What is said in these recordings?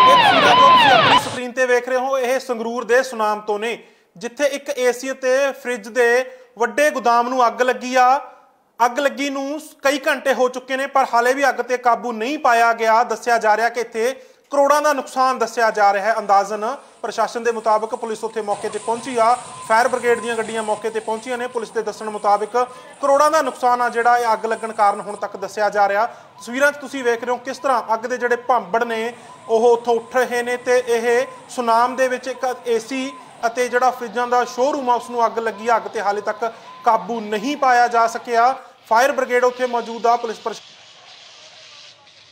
ਇਹ ਤਸਵੀਰਾਂ ਜੋ ਤੁਸੀਂ ਆਪਣੀ ਸਕਰੀਨ ਤੇ ਵੇਖ ਰਹੇ ਹੋ ਇਹ ਸੰਗਰੂਰ ਦੇ ਸੁਨਾਮ ਤੋਂ ਨੇ, ਜਿੱਥੇ ਇੱਕ ਏਸੀ ਅਤੇ ਫ੍ਰਿਜ ਦੇ ਵੱਡੇ ਗੋਦਾਮ ਨੂੰ ਅੱਗ ਲੱਗੀ ਆ। ਅੱਗ ਲੱਗੀ ਨੂੰ ਕਈ ਘੰਟੇ ਹੋ ਚੁੱਕੇ ਨੇ, ਪਰ ਹਾਲੇ ਵੀ ਅੱਗ ਤੇ ਕਾਬੂ ਨਹੀਂ ਪਾਇਆ ਗਿਆ। ਦੱਸਿਆ ਜਾ ਰਿਹਾ ਕਿ ਇੱਥੇ ਕਰੋੜਾਂ ਦਾ ਨੁਕਸਾਨ ਦੱਸਿਆ ਜਾ ਰਿਹਾ ਹੈ। ਅੰਦਾਜ਼ਨ ਪ੍ਰਸ਼ਾਸਨ ਦੇ ਮੁਤਾਬਕ ਪੁਲਿਸ ਉੱਥੇ ਮੌਕੇ ਤੇ ਪਹੁੰਚੀ ਆ। ਫਾਇਰ ਬ੍ਰਿਗੇਡ ਦੀਆਂ ਗੱਡੀਆਂ ਮੌਕੇ ਤੇ ਪਹੁੰਚੀਆਂ ਨੇ। ਪੁਲਿਸ ਦੇ ਦੱਸਣ ਮੁਤਾਬਕ ਕਰੋੜਾਂ ਦਾ ਨੁਕਸਾਨ ਆ ਜਿਹੜਾ ਇਹ ਅੱਗ ਲੱਗਣ ਕਾਰਨ ਹੁਣ ਤੱਕ ਦੱਸਿਆ ਜਾ ਰਿਹਾ। ਤਸਵੀਰਾਂ 'ਚ ਤੁਸੀਂ ਵੇਖ ਰਹੇ ਹੋ ਕਿਸ ਤਰ੍ਹਾਂ ਅੱਗ ਦੇ ਜਿਹੜੇ ਭਾਂਬੜ ਨੇ, ਉਹ ਉੱਥੋਂ ਉੱਠ ਰਹੇ ਨੇ ਤੇ ਇਹ ਸੁਨਾਮ ਦੇ ਵਿੱਚ ਇੱਕ ਏਸੀ ਅਤੇ ਜਿਹੜਾ ਫਰਿੱਜਾਂ ਦਾ ਸ਼ੋਰੂਮ ਆ ਉਸ ਨੂੰ ਅੱਗ ਲੱਗੀ ਅੱਗ ਤੇ ਹਾਲੇ ਤੱਕ ਕਾਬੂ ਨਹੀਂ ਪਾਇਆ ਜਾ ਸਕਿਆ। ਫਾਇਰ ਬ੍ਰਿਗੇਡ ਉੱਥੇ ਮੌਜੂਦ ਆ। ਪੁਲਿਸ ਪ੍ਰਸ਼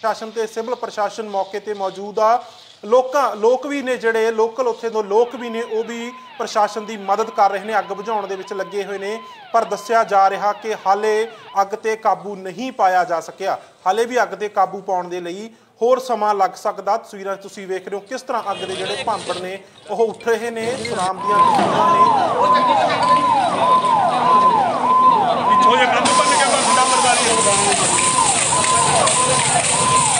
ਪ੍ਰਸ਼ਾਸਨ ਤੇ, ਸਿਵਲ ਪ੍ਰਸ਼ਾਸਨ ਮੌਕੇ ਤੇ ਮੌਜੂਦ ਆ। ਲੋਕਾਂ, ਲੋਕ ਵੀ ਨੇ ਜਿਹੜੇ, ਲੋਕਲ ਉੱਥੇ ਤੋਂ ਲੋਕ ਵੀ ਨੇ, ਉਹ ਵੀ ਪ੍ਰਸ਼ਾਸਨ ਦੀ ਮਦਦ ਕਰ ਰਹੇ ਨੇ, ਅੱਗ ਬੁਝਾਉਣ ਦੇ ਵਿੱਚ ਲੱਗੇ ਹੋਏ ਨੇ। ਪਰ ਦੱਸਿਆ ਜਾ ਰਿਹਾ ਕਿ ਹਾਲੇ ਅੱਗ ਤੇ ਕਾਬੂ ਨਹੀਂ ਪਾਇਆ ਜਾ ਸਕਿਆ। ਹਾਲੇ ਵੀ ਅੱਗ ਤੇ ਕਾਬੂ ਪਾਉਣ ਦੇ ਲਈ ਹੋਰ ਸਮਾਂ ਲੱਗ ਸਕਦਾ। ਤਸਵੀਰਾਂ ਤੁਸੀਂ ਵੇਖ ਰਹੇ ਹੋ ਕਿਸ ਤਰ੍ਹਾਂ ਅੱਗ ਦੇ ਜਿਹੜੇ ਭਾਂਪੜ ਨੇ, ਉਹ ਉੱਠ ਰਹੇ ਨੇ। ਸੁਨਾਮ ਦੀਆਂ ਤਸਵੀਰਾਂ ਨੇ। ਪਿੱਛੋਂ ਜੇ ਕੰਧ ਬੰਨ ਕੇ ਬਸ ਡੰਬਰ ਵਾਲੀ। ਹੋ Thank you.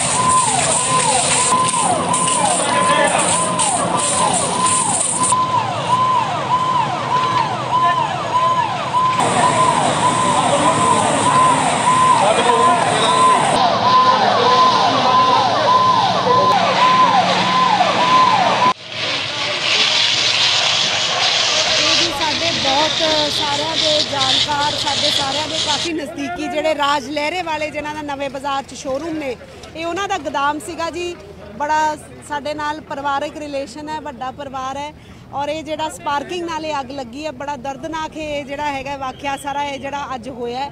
ਸਾਰਿਆਂ ਦੇ ਜਾਣਕਾਰ, ਸਾਡੇ ਸਾਰਿਆਂ ਦੇ ਕਾਫੀ ਨਜ਼ਦੀਕੀ ਜਿਹੜੇ ਰਾਜ ਲਹਿਰੇ ਵਾਲੇ ਜਿਨ੍ਹਾਂ ਦਾ ਨਵੇਂ ਬਾਜ਼ਾਰ 'ਚ ਸ਼ੋਰੂਮ ਨੇ, ਇਹ ਉਹਨਾਂ ਦਾ ਗਦਾਮ ਸੀਗਾ ਜੀ। ਬੜਾ ਸਾਡੇ ਨਾਲ ਪਰਿਵਾਰਕ ਰਿਲੇਸ਼ਨ ਹੈ, ਵੱਡਾ ਪਰਿਵਾਰ ਹੈ। ਔਰ ਇਹ ਜਿਹੜਾ ਸਪਾਰਕਿੰਗ ਨਾਲ ਇਹ ਅੱਗ ਲੱਗੀ ਹੈ, ਬੜਾ ਦਰਦਨਾਕ ਇਹ ਜਿਹੜਾ ਹੈਗਾ ਵਾਕਿਆ ਸਾਰਾ ਇਹ ਜਿਹੜਾ ਅੱਜ ਹੋਇਆ ਹੈ।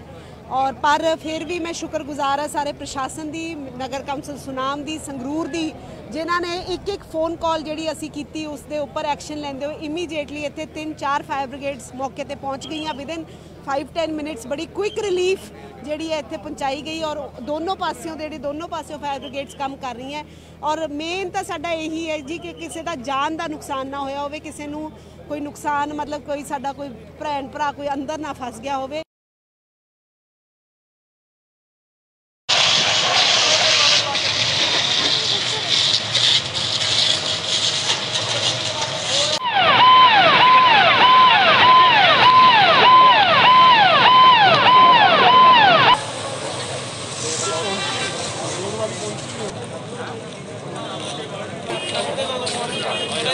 ਔਰ ਪਰ ਫਿਰ ਵੀ ਮੈਂ ਸ਼ੁਕਰਗੁਜ਼ਾਰ ਹਾਂ ਸਾਰੇ ਪ੍ਰਸ਼ਾਸਨ ਦੀ, ਨਗਰ ਕੌਂਸਲ ਸੁਨਾਮ ਦੀ, ਸੰਗਰੂਰ ਦੀ, ਜਿਨ੍ਹਾਂ ਨੇ ਇੱਕ ਇੱਕ ਫੋਨ ਕਾਲ ਜਿਹੜੀ ਅਸੀਂ ਕੀਤੀ ਉਸ ਦੇ ਉੱਪਰ ਐਕਸ਼ਨ ਲੈਂਦੇ ਹੋਏ ਇਮੀਡੀਏਟਲੀ ਇੱਥੇ ਤਿੰਨ ਚਾਰ ਫਾਇਰ ਬ੍ਰਿਗੇਡਸ ਮੌਕੇ ਤੇ ਪਹੁੰਚ ਗਈਆਂ। ਵਿਦਿਨ 5-10 ਮਿੰਟਸ ਬੜੀ ਕੁਇਕ ਰਿਲੀਫ ਜਿਹੜੀ ਹੈ ਇੱਥੇ ਪਹੁੰਚਾਈ ਗਈ ਔਰ ਦੋਨੋਂ ਪਾਸਿਓਂ ਜਿਹੜੇ ਦੋਨੋਂ ਪਾਸਿਓਂ ਫਾਇਰ ਬ੍ਰਿਗੇਡਸ ਕੰਮ ਕਰ ਰਹੀਆਂ। ਔਰ ਮੇਨ ਤਾਂ ਸਾਡਾ ਇਹੀ ਹੈ ਜੀ ਕਿ ਕਿਸੇ ਦਾ ਜਾਨ ਦਾ ਨੁਕਸਾਨ ਨਾ ਹੋਇਆ ਹੋਵੇ, ਕਿਸੇ ਨੂੰ ਕੋਈ ਨੁਕਸਾਨ ਮਤਲਬ ਕੋਈ ਸਾਡਾ ਕੋਈ ਭੈਣ ਭਰਾ ਕੋਈ ਅੰਦਰ ਨਾ ਫਸ ਗਿਆ ਹੋਵੇ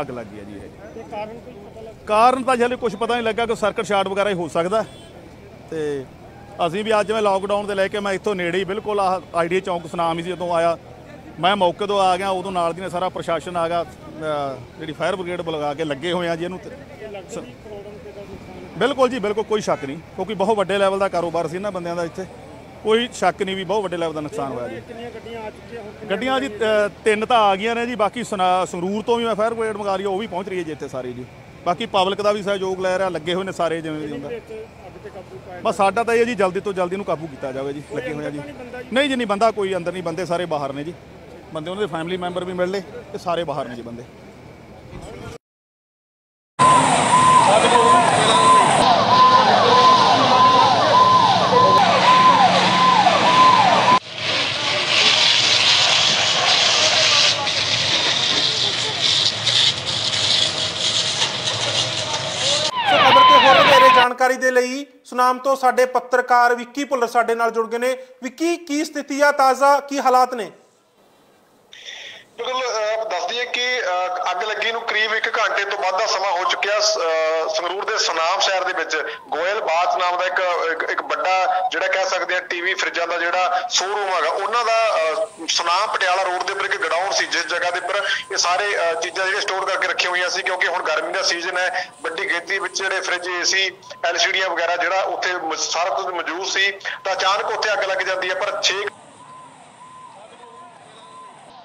ਅੱਗ ਲੱਗ ਗਈ ਹੈ ਜੀ ਇਹ। ਕਾਰਨ ਤਾਂ ਹਲੇ ਕੁਝ ਪਤਾ ਨਹੀਂ ਲੱਗਾ ਕਿ ਸਰਕਟ ਸ਼ਾਰਟ ਵਗੈਰਾ ਹੀ ਹੋ ਸਕਦਾ। ਤੇ ਅਸੀਂ ਵੀ ਅੱਜ ਮੈਂ ਲਾਕਡਾਊਨ ਦੇ ਲੈ ਕੇ ਮੈਂ ਇੱਥੋਂ ਨੇੜੇ ਹੀ ਬਿਲਕੁਲ ਆਹ ਆਈਡੀਆ ਚੌਂਕ ਸੁਨਾਮ ਹੀ ਸੀ ਜਦੋਂ ਆਇਆ। ਮੈਂ ਮੌਕੇ ਤੋਂ ਆ ਗਿਆ ਉਦੋਂ ਨਾਲ ਦੀ ਨੇ ਸਾਰਾ ਪ੍ਰਸ਼ਾਸਨ ਆ ਗਿਆ। ਜਿਹੜੀ ਫਾਇਰ ਬ੍ਰਿਗੇਡ ਬੁਲਾ ਕੇ ਲੱਗੇ ਹੋਏ ਆ ਜੀ ਇਹਨੂੰ ਬਿਲਕੁਲ ਜੀ ਬਿਲਕੁਲ ਕੋਈ ਸ਼ੱਕ ਨਹੀਂ। ਕਿਉਂਕਿ ਬਹੁਤ ਵੱਡੇ ਲੈਵਲ ਦਾ ਕਾਰੋਬਾਰ ਸੀ ਇਹਨਾਂ ਬੰਦਿਆਂ ਦਾ ਇੱਥੇ। ਕੋਈ ਸ਼ੱਕ ਨਹੀਂ ਵੀ ਬਹੁਤ ਵੱਡੇ ਲੈਵਲ ਦਾ ਨੁਕਸਾਨ ਹੋਇਆ ਜੀ। ਗੱਡੀਆਂ ਜੀ ਤਿੰਨ ਤਾਂ ਆ ਗਈਆਂ ਨੇ ਜੀ ਬਾਕੀ ਸੰਗਰੂਰ ਤੋਂ ਵੀ ਮੈਂ ਫਾਇਰ ਬ੍ਰਿਗੇਡ ਮੰਗਾ ਰਹੀ ਉਹ ਵੀ ਪਹੁੰਚ ਰਹੀ ਹੈ ਜੀ ਇੱਥੇ ਸਾਰੇ ਜੀ। ਬਾਕੀ ਪਬਲਿਕ ਦਾ ਵੀ ਸਹਿਯੋਗ ਲੈ ਰਿਹਾ ਲੱਗੇ ਹੋਏ ਨੇ ਸਾਰੇ ਜਿਵੇਂ ਵੀ ਹੁੰਦਾ। ਬਸ ਸਾਡਾ ਤਾਂ ਇਹ ਜੀ ਜਲਦੀ ਤੋਂ ਜਲਦੀ ਨੂੰ ਕਾਬੂ ਕੀਤਾ ਜਾਵੇ ਜੀ ਲੱਗੇ ਹੋਇਆ ਜੀ। ਨਹੀਂ ਜੀ? ਨਹੀਂ ਬੰਦਾ ਕੋਈ ਅੰਦਰ ਨਹੀਂ ਬੰਦੇ ਸਾਰੇ ਬਾਹਰ ਨੇ ਜੀ। ਬੰਦੇ ਉਹਨਾਂ ਦੇ ਫੈਮਿਲੀ ਮੈਂਬਰ ਵੀ ਮਿਲ ਲਏ ਤੇ ਸਾਰੇ ਬਾਹਰ ਨੇ ਜੀ ਬੰਦੇ ਸੋ ਖਬਰ ਤੇ ਹੋਰ ਵਧੇਰੇ ਜਾਣਕਾਰੀ ਦੇ ਲਈ ਸੁਨਾਮ ਤੋਂ ਸਾਡੇ ਪੱਤਰਕਾਰ ਵਿੱਕੀ ਭੁੱਲਰ ਸਾਡੇ ਨਾਲ ਜੁੜ ਗਏ ਨੇ। ਵਿੱਕੀ, ਕੀ ਸਥਿਤੀ ਆ? ਤਾਜ਼ਾ ਕੀ ਹਾਲਾਤ ਨੇ? ਬਿਲਕੁਲ ਕਿ ਅਹ, ਅੱਗ ਲੱਗੀ ਨੂੰ ਕਰੀਬ 1 ਘੰਟੇ ਤੋਂ ਵੱਧ ਦਾ ਸਮਾਂ ਹੋ ਚੁੱਕਿਆ ਅਹ, ਸੰਗਰੂਰ ਦੇ ਸੁਨਾਮ ਸ਼ਹਿਰ ਦੇ ਵਿੱਚ। ਗੋਇਲ ਬਾਤ ਨਾਮ ਦਾ ਇੱਕ ਇੱਕ- ਵੱਡਾ ਜਿਹੜਾ ਕਹਿ ਸਕਦੇ ਆ ਟੀਵੀ ਫਰਿੱਜਾਂ ਦਾ ਜਿਹੜਾ ਸ਼ੋਰੂਮ ਹੈਗਾ ਉਹਨਾਂ ਦਾ ਅਹ, ਸੁਨਾਮ ਪਟਿਆਲਾ ਰੋਡ ਦੇ ਉੱਪਰ ਇੱਕ ਗਡਾਊਨ ਸੀ ਜਿਸ ਜਗ੍ਹਾ ਦੇ ਉੱਪਰ ਇਹ ਸਾਰੇ ਅਹ, ਚੀਜ਼ਾਂ ਜਿਹੜੀਆਂ ਸਟੋਰ ਕਰਕੇ ਰੱਖੀਆਂ ਹੋਈਆਂ ਸੀ ਕਿਉਂਕਿ ਹੁਣ ਗਰਮੀ ਦਾ ਸੀਜ਼ਨ ਹੈ ਵੱਡੀ ਗਿਣਤੀ ਵਿੱਚ ਜਿਹੜੇ ਫਰਿੱਜ ਏਸੀ ਐਲਸੀਡੀਆਂ ਵਗੈਰਾ ਜਿਹੜਾ ਉੱਥੇ ਸਾਰਾ ਕੁਝ ਮੌਜੂਦ ਸੀ ਤਾਂ ਅਚਾਨਕ ਉੱਥੇ ਅੱਗ ਲੱਗ ਜਾਂਦੀ ਹੈ ਪਰ 6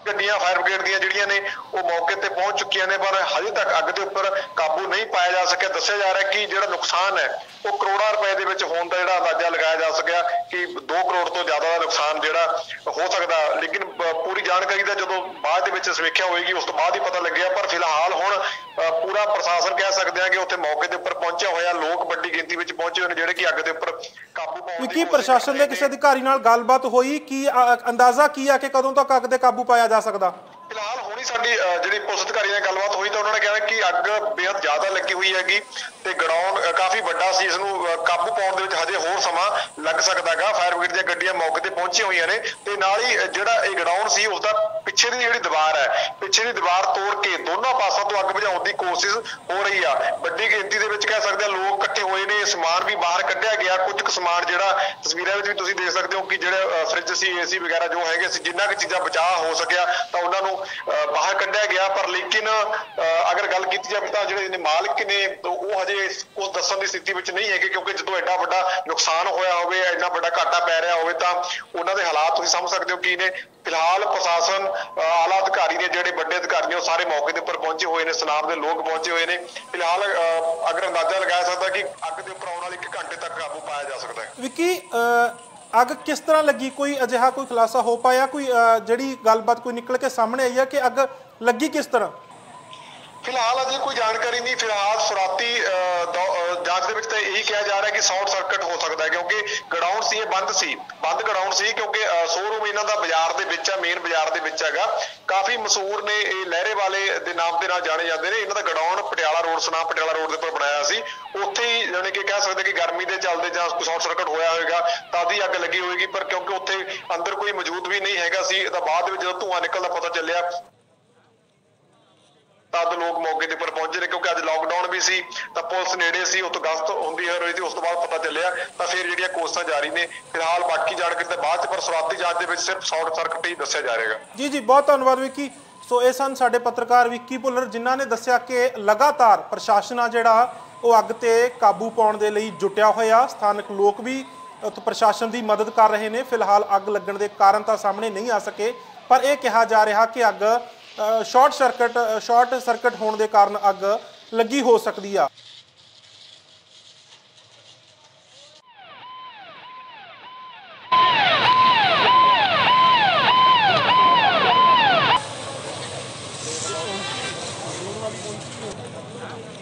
ਗੱਡੀਆਂ ਫਾਇਰ ਬ੍ਰਿਗੇਡ ਦੀਆਂ ਜਿਹੜੀਆਂ ਨੇ ਉਹ ਮੌਕੇ ਤੇ ਪਹੁੰਚ ਚੁੱਕੀਆਂ ਨੇ ਪਰ ਹਜੇ ਤੱਕ ਅੱਗ ਦੇ ਉੱਪਰ ਕਾਬੂ ਨਹੀਂ ਪਾਇਆ ਜਾ ਸਕਿਆ। ਦੱਸਿਆ ਜਾ ਰਿਹਾ ਕਿ ਜਿਹੜਾ ਨੁਕਸਾਨ ਹੈ ਉਹ ਕਰੋੜਾਂ ਰੁਪਏ ਦੇ ਵਿੱਚ ਹੋਣ ਦਾ ਜਿਹੜਾ ਅੰਦਾਜ਼ਾ ਲਗਾਇਆ ਜਾ ਸਕਿਆ ਕਿ 2 ਕਰੋੜ ਤੋਂ ਜ਼ਿਆਦਾ ਦਾ ਨੁਕਸਾਨ ਜਿਹੜਾ ਹੋ ਸਕਦਾ। ਲੇਕਿਨ ਪੂਰੀ ਜਾਣਕਾਰੀ ਦਾ ਜਦੋਂ ਬਾਅਦ ਦੇ ਵਿੱਚ ਸਮੀਖਿਆ ਹੋਏਗੀ ਉਸ ਤੋਂ ਬਾਅਦ ਹੀ ਪਤਾ ਲੱਗਿਆ ਪਰ ਫਿਲਹਾਲ ਹੁਣ ਅ, ਪੂਰਾ ਪ੍ਰਸ਼ਾਸਨ ਕਹਿ ਸਕਦੇ ਆ ਕਿ ਉੱਥੇ ਮੌਕੇ ਦੇ ਉੱਪਰ ਪਹੁੰਚਿਆ ਹੋਇਆ ਲੋਕ ਵੱਡੀ ਗਿਣਤੀ ਵਿੱਚ ਪਹੁੰਚੇ ਹੋਏ ਨੇ ਜਿਹੜੇ ਕਿ ਅੱਗ ਦੇ ਉੱਪਰ ਕਾਬੂ ਪਾਉਣ ਦੀ ਪ੍ਰਸ਼ਾਸਨ ਦੇ ਕਿਸੇ ਅਧਿਕਾਰੀ ਨਾਲ ਗੱਲਬਾਤ ਹੋਈ? ਕੀ ਅ, ਅੰਦਾਜ਼ਾ ਕੀ ਆ ਕਿ ਕਦੋਂ ਤੱਕ ਅੱਗ ਤੇ ਕਾਬੂ ਪਾਇਆ ਜਾ ਸਕਦਾ? ਫਿਲਹਾਲ ਹੁਣੀ ਸਾਡੀ ਅਹ, ਜਿਹੜੀ ਪੁਲਿਸ ਅਧਿਕਾਰੀ ਨਾਲ ਗੱਲਬਾਤ ਹੋਈ ਤਾਂ ਉਹਨਾਂ ਨੇ ਕਿਹਾ ਕਿ ਅੱਗ ਬੇਹੱਦ ਜ਼ਿਆਦਾ ਲੱਗੀ ਹੋਈ ਹੈਗੀ ਤੇ ਗਰਾਊਂਡ ਕਾਫੀ ਵੱਡਾ ਸੀ। ਇਸ ਨੂੰ ਅਹ, ਕਾਬੂ ਪਾਉਣ ਦੇ ਵਿੱਚ ਹਜੇ ਹੋਰ ਸਮਾਂ ਲੱਗ ਸਕਦਾ ਹੈਗਾ। ਫਾਇਰ ਬ੍ਰਿਗੇਡ ਦੀਆਂ ਗੱਡੀਆਂ ਮੌਕੇ ਤੇ ਪਹੁੰਚੀਆਂ ਹੋਈਆਂ ਨੇ ਤੇ ਨਾਲ ਹੀ ਅਹ, ਜਿਹੜਾ ਇਹ ਗਰਾਊਂਡ ਸੀ ਉਸ ਦਾ ਪਿੱਛੇ ਦੀ ਜਿਹੜੀ ਦੀਵਾਰ ਹੈ ਪਿੱਛੇ ਦੀ ਦੀਵਾਰ ਤੋੜ ਕੇ ਦੋਨਾਂ ਪਾਸਾਂ ਤੋਂ ਅੱਗ ਬੁਝਾਉਣ ਦੀ ਕੋਸ਼ਿਸ਼ ਹੋ ਰਹੀ ਆ। ਵੱਡੀ ਗਿਣਤੀ ਦੇ ਵਿੱਚ ਕਹਿ ਸਕਦੇ ਆ ਲੋਕ ਇਕੱਠੇ ਹੋਏ ਨੇ ਸਮਾਨ ਵੀ ਬਾਹਰ ਕੱਢਿਆ ਗਿਆ। ਕੁਝ ਕੁ ਸਮਾਨ ਜਿਹੜਾ ਤਸਵੀਰਾਂ ਵਿੱਚ ਵੀ ਤੁਸੀਂ ਦੇਖ ਸਕਦੇ ਹੋ ਕਿ ਜਿਹੜੇ ਫ੍ਰਿਜ ਸੀ ਏਸੀ ਵਗੈਰਾ ਜੋ ਹੈਗੇ ਸੀ ਜਿੰਨਾ ਕੁ ਚੀਜ਼ਾਂ ਬਚਾਅ ਹੋ ਸਕਿਆ ਤਾਂ ਉਹਨਾਂ ਨੂੰ ਅਹ, ਬਾਹਰ ਕੱਢਿਆ ਗਿਆ। ਪਰ ਲੇਕਿਨ ਅਹ, ਅਗਰ ਗੱਲ ਕੀਤੀ ਜਾਵੇ ਤਾਂ ਜਿਹੜੇ ਇਹਦੇ ਮਾਲਕ ਨੇ ਉਹ ਹਜੇ ਉਸ ਦੱਸਣ ਦੀ ਸਥਿਤੀ ਵਿੱਚ ਨਹੀਂ ਹੈਗੇ ਕਿਉਂਕਿ ਜਦੋਂ ਐਡਾ ਵੱਡਾ ਨੁਕਸਾਨ ਹੋਇਆ ਹੋਵੇ ਐਡਾ ਵੱਡਾ ਘਾਟਾ ਪੈ ਰਿਹਾ ਹੋਵੇ ਤਾਂ ਉਹਨਾਂ ਦੇ ਹਾਲਾਤ ਤੁਸੀਂ ਸਮਝ ਸਕਦੇ ਹੋ ਕੀ ਨੇ ਫਿਲਹਾਲ ਪ੍ਰਸ਼ਾਸਨ ਆਲਾ ਅਧਿਕਾਰੀ ਨੇ ਜਿਹੜੇ ਵੱਡੇ ਅਧਿਕਾਰੀ ਨੇ, ਉਹ ਸਾਰੇ ਮੌਕੇ ਦੇ ਉੱਪਰ ਪਹੁੰਚੇ ਹੋਏ ਨੇ ਸਨਾਮ ਦੇ ਲੋਕ ਪਹੁੰਚੇ ਹੋਏ ਨੇ। ਫਿਲਹਾਲ ਅਗਰ ਅੰਦਾਜ਼ਾ ਲਗਾਇਆ ਸਕਦਾ ਕਿ ਅੱਗ ਦੇ ਉੱਪਰ ਆਉਣ ਵਾਲੇ 1 ਘੰਟੇ ਤੱਕ ਕਾਬੂ ਪਾਇਆ ਜਾ ਸਕਦਾ ਹੈ। ਵਿੱਕੀ ਅੱਗ ਕਿਸ ਤਰ੍ਹਾਂ ਲੱਗੀ? ਕੋਈ ਅਜਿਹਾ ਕੋਈ ਖੁਲਾਸਾ ਹੋ ਪਾਇਆ? ਕੋਈ ਜਿਹੜੀ ਗੱਲਬਾਤ ਕੋਈ ਨਿਕਲ ਕੇ ਸਾਹਮਣੇ ਆਈ ਹੈ ਕਿ ਅੱਗ ਲੱਗੀ ਕਿਸ ਤਰ੍ਹਾਂ? ਫਿਲਹਾਲ ਅਜੇ ਕੋਈ ਜਾਣਕਾਰੀ ਨਹੀਂ ਫਿਲਹਾਲ ਸੁਰਾਤੀ ਅਹ, ਦੌ- ਜਾਂਚ ਦੇ ਵਿੱਚ ਤਾਂ ਇਹੀ ਕਿਹਾ ਜਾ ਰਿਹਾ ਕਿ ਸ਼ਾਰਟ ਸਰਕਟ ਹੋ ਸਕਦਾ ਹੈ ਕਿਉਂਕਿ ਗਰਾਊਂਡ ਸੀ ਇਹ ਬੰਦ ਸੀ ਬੰਦ ਗਰਾਊਂਡ ਸੀ ਕਿਉਂਕਿ ਸ਼ੋਰੂਮ ਇਹਨਾਂ ਦਾ ਬਾਜ਼ਾਰ ਦੇ ਵਿੱਚ ਆ ਮੇਨ ਬਾਜ਼ਾਰ ਦੇ ਵਿੱਚ ਹੈਗਾ। ਕਾਫੀ ਮਸ਼ਹੂਰ ਨੇ ਇਹ ਲਹਿਰੇ ਵਾਲੇ ਦੇ ਨਾਮ ਦੇ ਨਾਲ ਜਾਣੇ ਜਾਂਦੇ ਨੇ ਇਹਨਾਂ ਦਾ ground Patiala road Sunam Patiala road ਦੇ ਉੱਪਰ ਬਣਾਇਆ ਸੀ। ਉੱਥੇ ਹੀ ਜਾਣੀ ਕਿ ਕਹਿ ਸਕਦੇ ਕਿ ਗਰਮੀ ਦੇ ਚੱਲਦੇ ਜਾਂ ਕੋਈ ਸ਼ਾਰਟ ਸਰਕਟ ਹੋਇਆ ਹੋਵੇਗਾ ਤਦ ਹੀ ਅੱਗ ਲੱਗੀ ਹੋਵੇਗੀ ਪਰ ਕਿਉਂਕਿ ਉੱਥੇ ਅੰਦਰ ਕੋਈ ਮੌਜੂਦ ਵੀ ਨਹੀਂ ਹੈਗਾ ਸੀ ਤਾਂ ਬਾਅਦ ਦੇ ਵਿੱਚ ਜਦੋਂ ਧੂੰਆਂ ਨਿਕਲਦਾ ਪਤਾ ਚੱਲਿਆ ਤਦ ਲੋਕ ਮੌਕੇ ਦੇ ਉੱਪਰ ਪਹੁੰਚੇ ਨੇ, ਕਿਉਂਕਿ ਅੱਜ ਲੋਕਡਾਊਨ ਵੀ ਸੀ, ਤਾਂ ਪੁਲਿਸ ਨੇੜੇ ਸੀ, ਉੱਥੋਂ ਗਸ਼ਤ ਹੁੰਦੀ ਹੈ ਰਹੀ ਸੀ, ਉਸ ਤੋਂ ਬਾਅਦ ਪਤਾ ਚੱਲਿਆ, ਤਾਂ ਫਿਰ ਜਿਹੜੀਆਂ ਕੋਸ਼ਿਸ਼ਾਂ ਜਾਰੀ ਨੇ, ਫਿਲਹਾਲ ਬਾਕੀ ਜਾਣਕਾਰੀ ਤਾਂ ਬਾਅਦ ਚ, ਪਰ ਸ਼ੁਰੂਆਤੀ ਜਾਂਚ ਦੇ ਵਿੱਚ ਸਿਰਫ ਸ਼ਾਰਟ ਸਰਕਟ ਹੀ ਦੱਸਿਆ ਜਾ ਰਿਹਾਗਾ ਜੀ ਜੀ, ਬਹੁਤ ਧੰਨਵਾਦ ਵਿੱਕੀ। ਸੋ ਇਹ ਸਨ ਸਾਡੇ ਪੱਤਰਕਾਰ ਵਿੱਕੀ ਭੁੱਲਰ, ਜਿਨ੍ਹਾਂ ਨੇ ਦੱਸਿਆ ਕਿ ਲਗਾਤਾਰ ਪ੍ਰਸ਼ਾਸਨ ਆ ਜਿਹੜਾ, ਉਹ ਅੱਗ ਤੇ ਕਾਬੂ ਪਾਉਣ ਦੇ ਲਈ ਜੁਟਿਆ ਹੋਇਆ, ਸਥਾਨਕ ਲੋਕ ਵੀ ਪ੍ਰਸ਼ਾਸਨ ਦੀ ਮਦਦ ਕਰ ਰਹੇ ਨੇ। ਫਿਲਹਾਲ ਅੱਗ ਲੱਗਣ ਦੇ ਕਾਰਨ ਤਾਂ ਸਾਹਮਣੇ ਨਹੀਂ ਆ ਸਕੇ, ਪਰ ਇਹ ਕਿਹਾ ਜਾ ਰਿਹਾ ਕਿ ਅੱਗ ਸ਼ਾਰਟ ਸਰਕਟ ਸ਼ਾਰਟ ਸਰਕਟ ਹੋਣ ਦੇ ਕਾਰਨ ਅੱਗ ਲੱਗੀ ਹੋ ਸਕਦੀ ਆ।